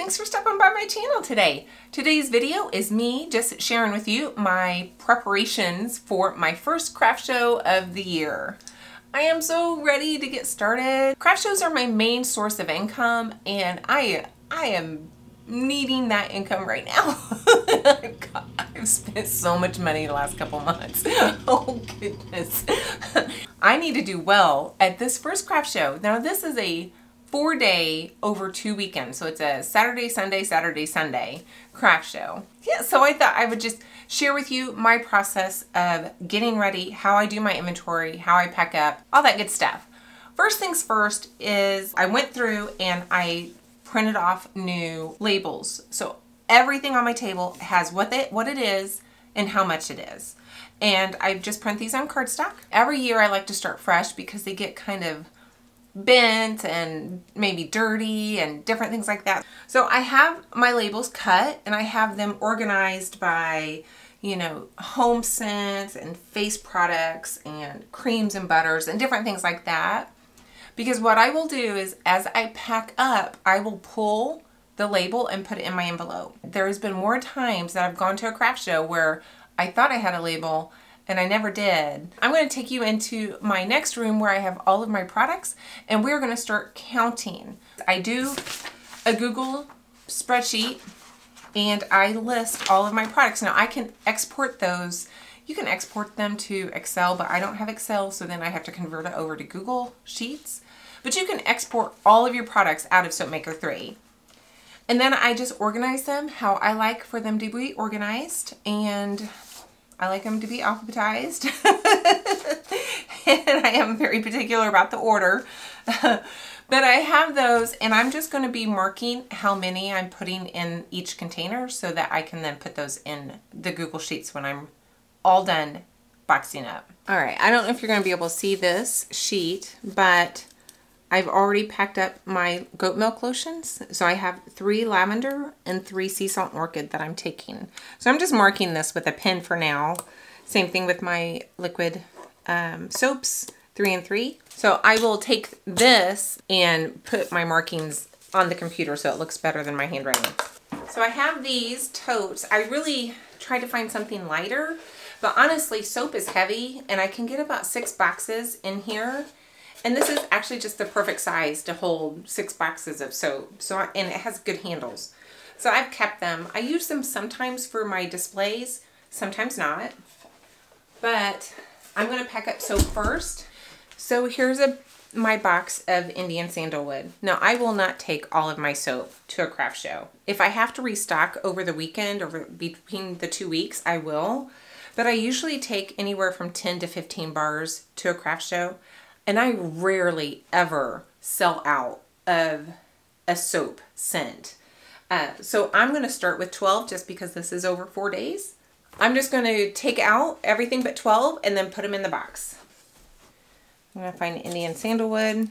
thanks for stopping by my channel today. Today's video is me just sharing with you my preparations for my first craft show of the year. I am so ready to get started. Craft shows are my main source of income and I, I am needing that income right now. I've spent so much money the last couple months. Oh goodness. I need to do well at this first craft show. Now this is a four day over two weekends. So it's a Saturday, Sunday, Saturday, Sunday craft show. Yeah, so I thought I would just share with you my process of getting ready, how I do my inventory, how I pack up, all that good stuff. First things first is I went through and I printed off new labels. So everything on my table has what it, what it is and how much it is. And I just print these on cardstock. Every year I like to start fresh because they get kind of bent and maybe dirty and different things like that. So I have my labels cut and I have them organized by, you know, home scents and face products and creams and butters and different things like that. Because what I will do is as I pack up, I will pull the label and put it in my envelope. There has been more times that I've gone to a craft show where I thought I had a label and I never did. I'm going to take you into my next room where I have all of my products and we're going to start counting. I do a Google spreadsheet and I list all of my products. Now I can export those. You can export them to Excel, but I don't have Excel, so then I have to convert it over to Google Sheets. But you can export all of your products out of SoapMaker 3. And then I just organize them how I like for them to be organized. And I like them to be alphabetized. and I am very particular about the order. but I have those and I'm just going to be marking how many I'm putting in each container so that I can then put those in the Google Sheets when I'm all done boxing up. All right, I don't know if you're going to be able to see this sheet, but I've already packed up my goat milk lotions. So I have three lavender and three sea salt orchid that I'm taking. So I'm just marking this with a pen for now. Same thing with my liquid um, soaps, three and three. So I will take this and put my markings on the computer so it looks better than my handwriting. So I have these totes. I really tried to find something lighter, but honestly, soap is heavy and I can get about six boxes in here and this is actually just the perfect size to hold six boxes of soap. So, And it has good handles. So I've kept them. I use them sometimes for my displays, sometimes not. But I'm going to pack up soap first. So here's a my box of Indian sandalwood. Now I will not take all of my soap to a craft show. If I have to restock over the weekend or between the two weeks, I will. But I usually take anywhere from 10 to 15 bars to a craft show. And I rarely ever sell out of a soap scent. Uh, so I'm going to start with 12 just because this is over four days. I'm just going to take out everything but 12 and then put them in the box. I'm going to find Indian sandalwood.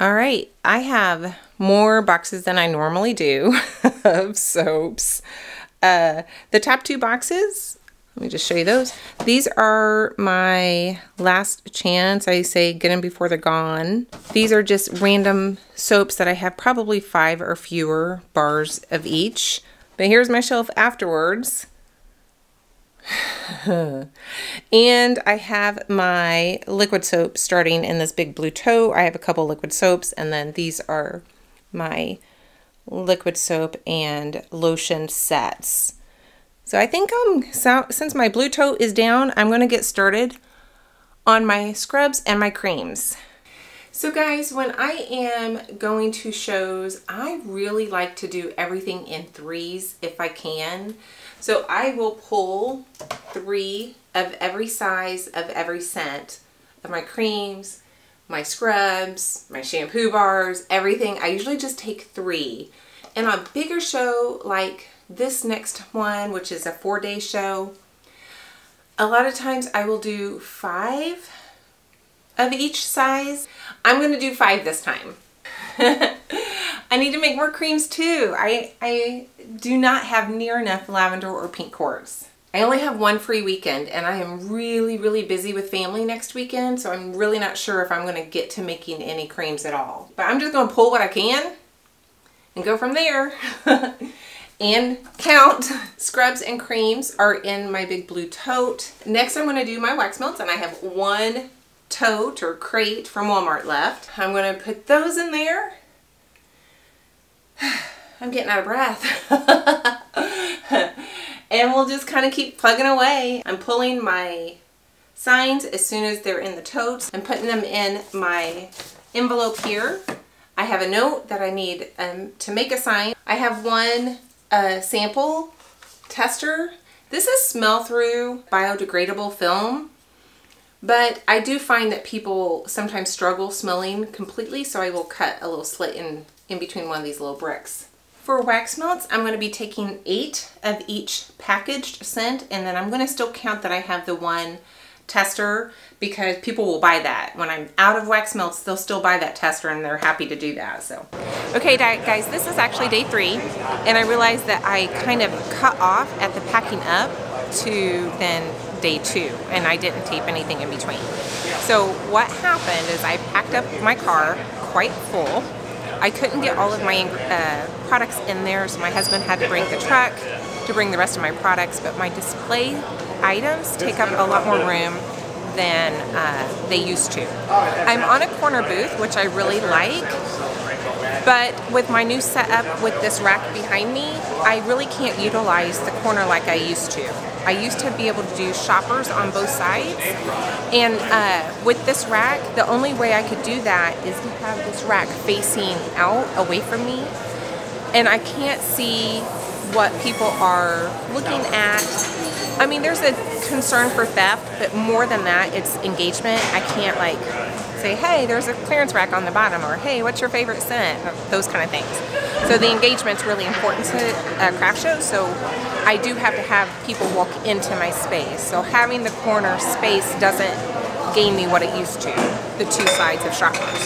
All right, I have more boxes than I normally do of soaps. Uh, the top two boxes let me just show you those. These are my last chance. I say get them before they're gone. These are just random soaps that I have probably five or fewer bars of each. But here's my shelf afterwards. and I have my liquid soap starting in this big blue tote. I have a couple liquid soaps and then these are my liquid soap and lotion sets. So I think um, so, since my blue tote is down, I'm going to get started on my scrubs and my creams. So guys, when I am going to shows, I really like to do everything in threes if I can. So I will pull three of every size of every scent of my creams, my scrubs, my shampoo bars, everything. I usually just take three. And on a bigger show like this next one, which is a four day show, a lot of times I will do five of each size. I'm going to do five this time. I need to make more creams too. I, I do not have near enough lavender or pink quartz. I only have one free weekend and I am really, really busy with family next weekend. So I'm really not sure if I'm going to get to making any creams at all. But I'm just going to pull what I can and go from there. and count. Scrubs and creams are in my big blue tote. Next I'm going to do my wax melts and I have one tote or crate from Walmart left. I'm going to put those in there. I'm getting out of breath. and we'll just kind of keep plugging away. I'm pulling my signs as soon as they're in the totes. I'm putting them in my envelope here. I have a note that I need um, to make a sign. I have one uh, sample tester. This is smell through biodegradable film, but I do find that people sometimes struggle smelling completely, so I will cut a little slit in, in between one of these little bricks. For wax melts, I'm going to be taking eight of each packaged scent, and then I'm going to still count that I have the one tester because people will buy that. When I'm out of wax melts, they'll still buy that tester and they're happy to do that. So, Okay guys, this is actually day three and I realized that I kind of cut off at the packing up to then day two and I didn't tape anything in between. So what happened is I packed up my car quite full. I couldn't get all of my uh, products in there so my husband had to bring the truck to bring the rest of my products but my display items take up a lot more room than uh, they used to. I'm on a corner booth, which I really like, but with my new setup with this rack behind me, I really can't utilize the corner like I used to. I used to be able to do shoppers on both sides, and uh, with this rack, the only way I could do that is to have this rack facing out away from me, and I can't see what people are looking at I mean, there's a concern for theft, but more than that, it's engagement. I can't like say, hey, there's a clearance rack on the bottom, or hey, what's your favorite scent? Those kind of things. So the engagement's really important to a craft show. So I do have to have people walk into my space. So having the corner space doesn't gain me what it used to, the two sides of shoppers.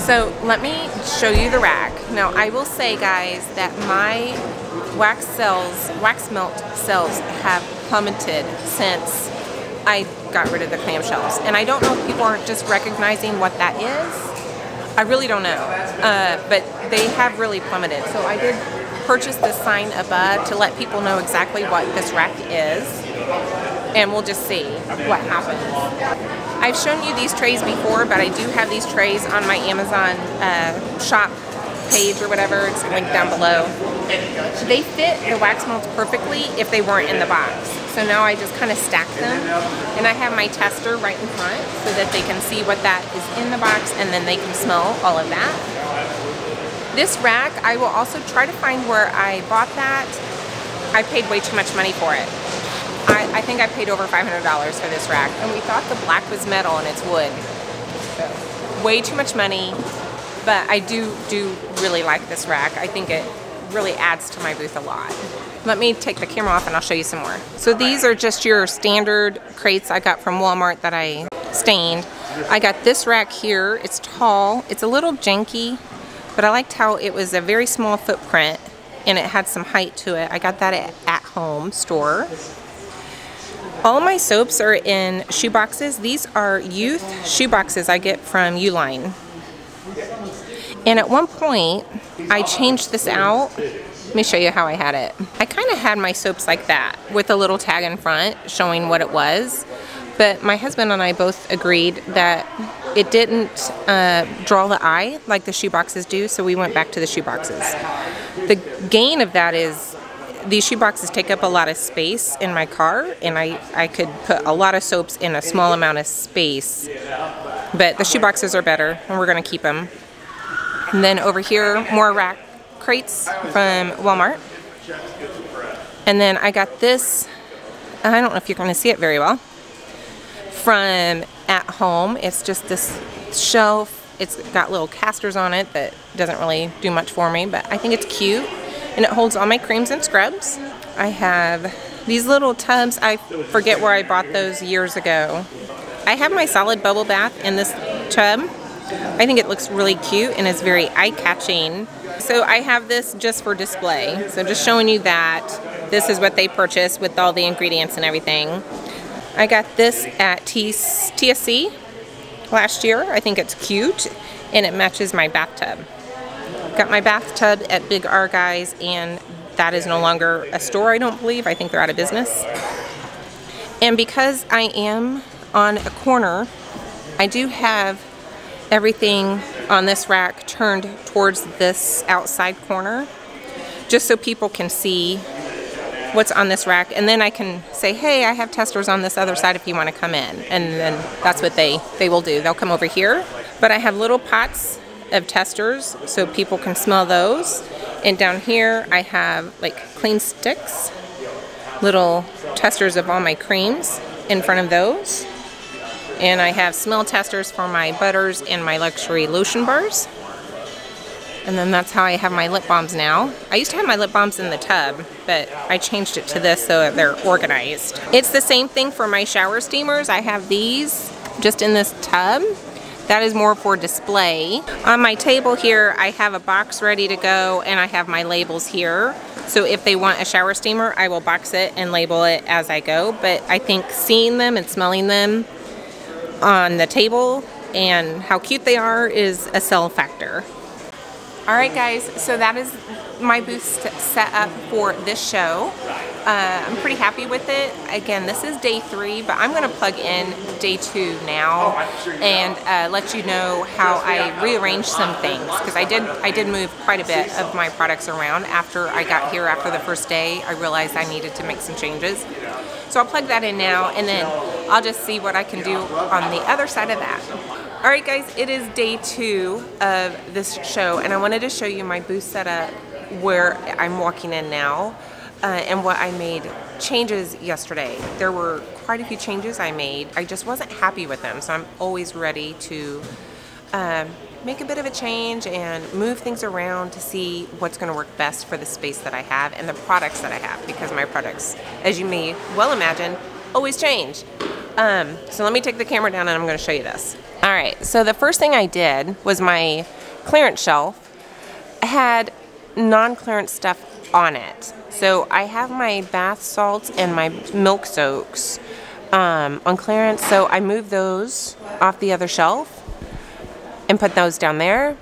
So let me show you the rack. Now I will say guys that my wax cells, wax melt cells have plummeted since I got rid of the clamshells. And I don't know if people aren't just recognizing what that is. I really don't know. Uh, but they have really plummeted. So I did purchase this sign above to let people know exactly what this rack is. And we'll just see what happens. I've shown you these trays before, but I do have these trays on my Amazon uh, shop page or whatever. It's linked down below. They fit the wax melts perfectly if they weren't in the box. So now I just kind of stack them and I have my tester right in front so that they can see what that is in the box and then they can smell all of that. This rack, I will also try to find where I bought that. I paid way too much money for it. I, I think I paid over $500 for this rack and we thought the black was metal and it's wood. So, way too much money, but I do, do really like this rack. I think it really adds to my booth a lot. Let me take the camera off and I'll show you some more. So these are just your standard crates I got from Walmart that I stained. I got this rack here. It's tall. It's a little janky, but I liked how it was a very small footprint and it had some height to it. I got that at At Home store. All my soaps are in shoe boxes. These are youth shoe boxes I get from Uline. And at one point, I changed this out. Let me show you how I had it. I kind of had my soaps like that with a little tag in front showing what it was. But my husband and I both agreed that it didn't uh, draw the eye like the shoe boxes do, so we went back to the shoe boxes. The gain of that is these shoe boxes take up a lot of space in my car, and I, I could put a lot of soaps in a small amount of space. But the shoe boxes are better, and we're going to keep them. And then over here, more rack crates from Walmart. And then I got this, I don't know if you're to see it very well, from At Home. It's just this shelf. It's got little casters on it that doesn't really do much for me, but I think it's cute. And it holds all my creams and scrubs. I have these little tubs. I forget where I bought those years ago. I have my solid bubble bath in this tub I think it looks really cute and is very eye-catching. So I have this just for display. So just showing you that this is what they purchased with all the ingredients and everything. I got this at TSC last year. I think it's cute and it matches my bathtub. got my bathtub at Big R Guys and that is no longer a store, I don't believe. I think they're out of business. And because I am on a corner, I do have everything on this rack turned towards this outside corner just so people can see what's on this rack. And then I can say hey I have testers on this other side if you want to come in. And then that's what they they will do. They'll come over here. But I have little pots of testers so people can smell those. And down here I have like clean sticks little testers of all my creams in front of those and I have smell testers for my butters and my luxury lotion bars and then that's how I have my lip balms now. I used to have my lip balms in the tub, but I changed it to this so that they're organized. It's the same thing for my shower steamers. I have these just in this tub. That is more for display. On my table here, I have a box ready to go and I have my labels here. So if they want a shower steamer, I will box it and label it as I go. But I think seeing them and smelling them on the table and how cute they are is a sell factor. All right, guys, so that is my booth set up for this show. Uh, I'm pretty happy with it. Again, this is day three, but I'm going to plug in day two now and uh, let you know how I rearranged some things because I did I did move quite a bit of my products around after I got here after the first day. I realized I needed to make some changes. So I'll plug that in now and then I'll just see what I can do on the other side of that. Alright guys, it is day two of this show and I wanted to show you my booth setup where I'm walking in now uh, and what I made changes yesterday. There were quite a few changes I made. I just wasn't happy with them so I'm always ready to um, make a bit of a change and move things around to see what's going to work best for the space that I have and the products that I have because my products, as you may well imagine, always change. Um, so let me take the camera down and I'm going to show you this. All right, so the first thing I did was my clearance shelf had non-clearance stuff on it. So I have my bath salts and my milk soaks um, on clearance. So I moved those off the other shelf and put those down there.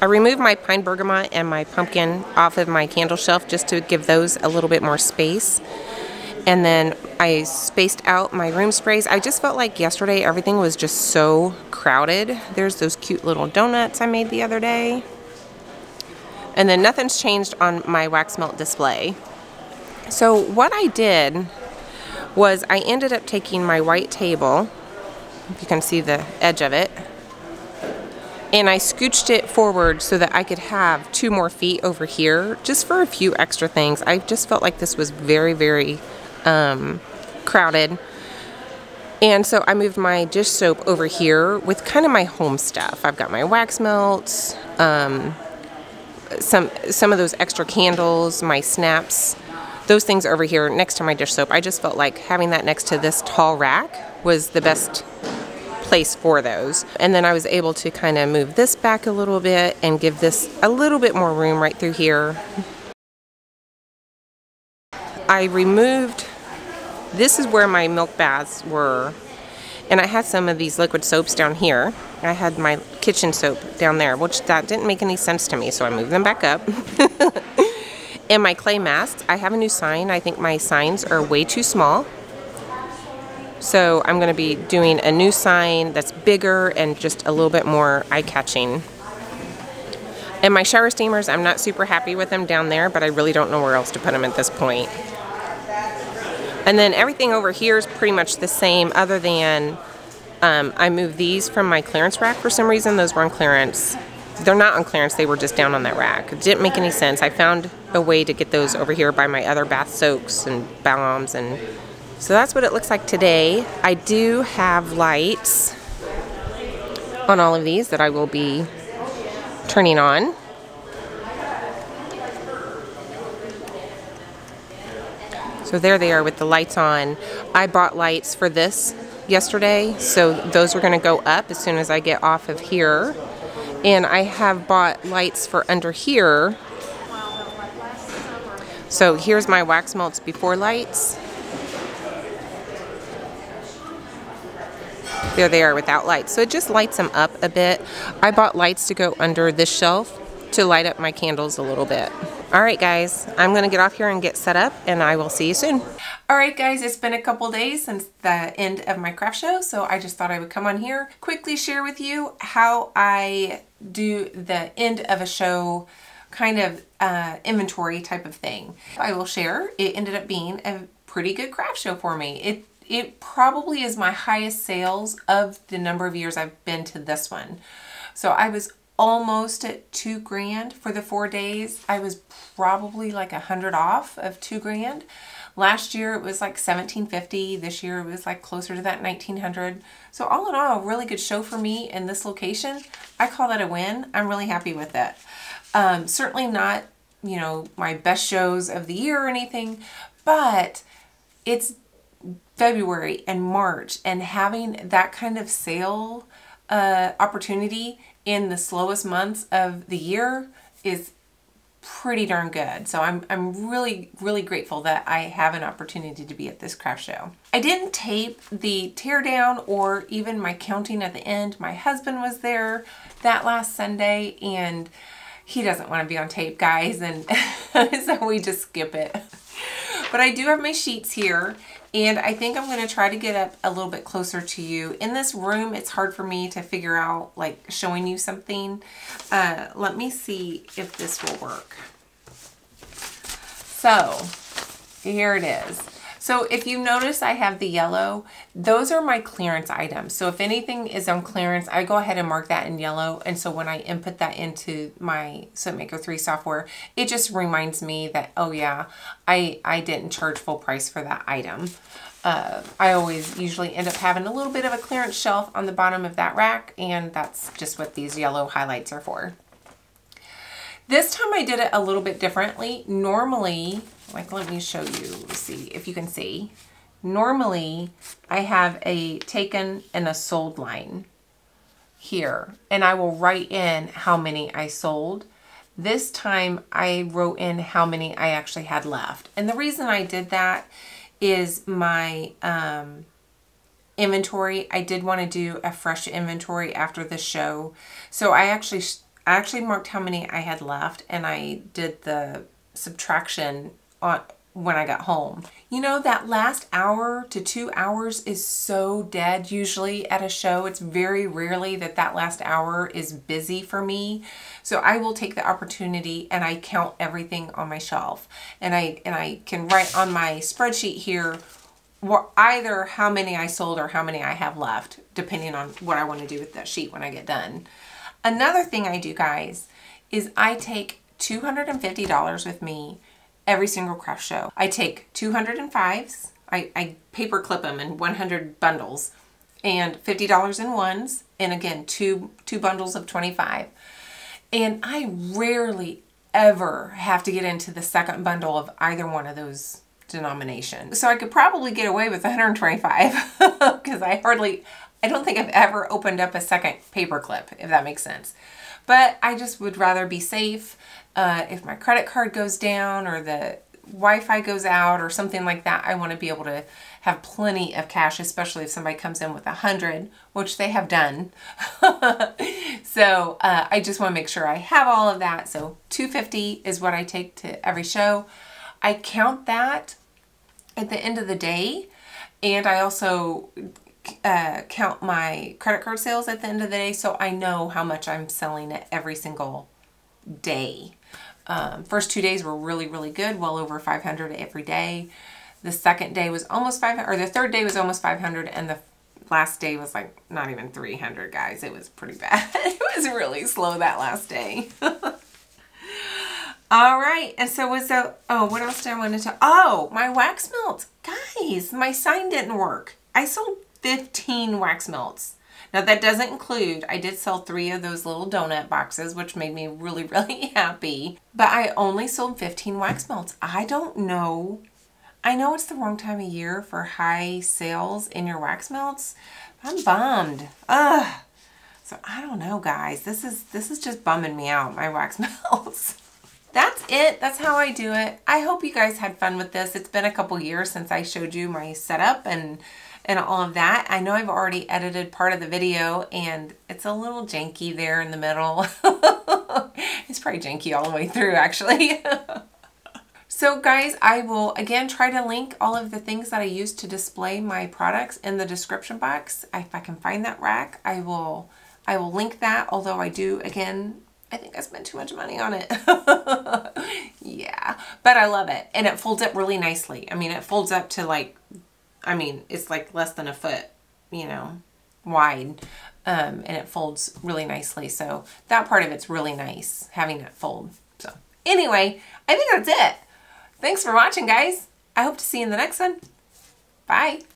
I removed my pine bergamot and my pumpkin off of my candle shelf just to give those a little bit more space. And then I spaced out my room sprays. I just felt like yesterday everything was just so crowded. There's those cute little donuts I made the other day. And then nothing's changed on my wax melt display. So what I did was I ended up taking my white table, if you can see the edge of it, and I scooched it forward so that I could have two more feet over here just for a few extra things. I just felt like this was very, very um, crowded. And so I moved my dish soap over here with kind of my home stuff. I've got my wax melts, um, some some of those extra candles, my snaps, those things over here next to my dish soap. I just felt like having that next to this tall rack was the best place for those. And then I was able to kind of move this back a little bit and give this a little bit more room right through here. I removed this is where my milk baths were. And I had some of these liquid soaps down here. I had my kitchen soap down there, which that didn't make any sense to me, so I moved them back up. and my clay masks, I have a new sign. I think my signs are way too small. So I'm going to be doing a new sign that's bigger and just a little bit more eye-catching. And my shower steamers, I'm not super happy with them down there, but I really don't know where else to put them at this point. And then everything over here is pretty much the same other than um, I moved these from my clearance rack for some reason. Those were on clearance. They're not on clearance, they were just down on that rack. It didn't make any sense. I found a way to get those over here by my other bath soaks and balms and so that's what it looks like today. I do have lights on all of these that I will be turning on. So there they are with the lights on. I bought lights for this yesterday, so those are going to go up as soon as I get off of here. And I have bought lights for under here. So here's my wax melts before lights. There they are without lights. So it just lights them up a bit. I bought lights to go under this shelf to light up my candles a little bit. All right, guys, I'm gonna get off here and get set up and I will see you soon. All right, guys, it's been a couple days since the end of my craft show, so I just thought I would come on here, quickly share with you how I do the end of a show kind of uh, inventory type of thing. I will share, it ended up being a pretty good craft show for me. It it probably is my highest sales of the number of years I've been to this one. So I was almost at two grand for the four days. I was probably like a hundred off of two grand. Last year it was like 1750. This year it was like closer to that 1900. So all in all, a really good show for me in this location. I call that a win. I'm really happy with it. Um, certainly not, you know, my best shows of the year or anything, but it's February and March and having that kind of sale uh, opportunity in the slowest months of the year is pretty darn good. So I'm, I'm really, really grateful that I have an opportunity to be at this craft show. I didn't tape the teardown or even my counting at the end. My husband was there that last Sunday and he doesn't want to be on tape, guys, and so we just skip it. But I do have my sheets here and I think I'm going to try to get up a little bit closer to you. In this room, it's hard for me to figure out, like, showing you something. Uh, let me see if this will work. So, here it is. So if you notice I have the yellow, those are my clearance items. So if anything is on clearance, I go ahead and mark that in yellow. And so when I input that into my Soapmaker 3 software, it just reminds me that, oh yeah, I, I didn't charge full price for that item. Uh, I always usually end up having a little bit of a clearance shelf on the bottom of that rack and that's just what these yellow highlights are for. This time I did it a little bit differently. Normally, like let me show you, see if you can see. Normally, I have a taken and a sold line here, and I will write in how many I sold. This time I wrote in how many I actually had left. And the reason I did that is my um, inventory. I did want to do a fresh inventory after the show. So I actually I actually marked how many I had left and I did the subtraction on when I got home. You know, that last hour to two hours is so dead usually at a show. It's very rarely that that last hour is busy for me. So I will take the opportunity and I count everything on my shelf. And I, and I can write on my spreadsheet here either how many I sold or how many I have left, depending on what I want to do with that sheet when I get done. Another thing I do, guys, is I take $250 with me every single craft show. I take 205s, I, I paper clip them in 100 bundles, and $50 in ones, and again, two, two bundles of 25. And I rarely ever have to get into the second bundle of either one of those denominations. So I could probably get away with 125 because I hardly, I don't think I've ever opened up a second paper clip, if that makes sense. But I just would rather be safe. Uh, if my credit card goes down or the Wi-Fi goes out or something like that, I want to be able to have plenty of cash, especially if somebody comes in with a hundred, which they have done. so uh, I just want to make sure I have all of that. So 250 is what I take to every show. I count that at the end of the day. And I also uh, count my credit card sales at the end of the day so I know how much I'm selling at every single day. Um, first two days were really, really good, well over 500 every day. The second day was almost 500, or the third day was almost 500, and the last day was like not even 300, guys. It was pretty bad. it was really slow that last day. All right, and so was the, oh, what else did I want to tell? Oh, my wax melts. Guys, my sign didn't work. I sold 15 wax melts. Now that doesn't include, I did sell three of those little donut boxes, which made me really, really happy. But I only sold 15 wax melts. I don't know. I know it's the wrong time of year for high sales in your wax melts. I'm bummed. Ugh. So I don't know, guys. This is this is just bumming me out, my wax melts. That's it. That's how I do it. I hope you guys had fun with this. It's been a couple years since I showed you my setup and and all of that. I know I've already edited part of the video and it's a little janky there in the middle. it's probably janky all the way through actually. So guys, I will again try to link all of the things that I use to display my products in the description box. If I can find that rack, I will I will link that, although I do, again, I think I spent too much money on it. yeah, but I love it. And it folds up really nicely. I mean, it folds up to like, I mean, it's like less than a foot, you know, wide. Um, and it folds really nicely. So that part of it's really nice, having it fold. So anyway, I think that's it. Thanks for watching, guys. I hope to see you in the next one. Bye.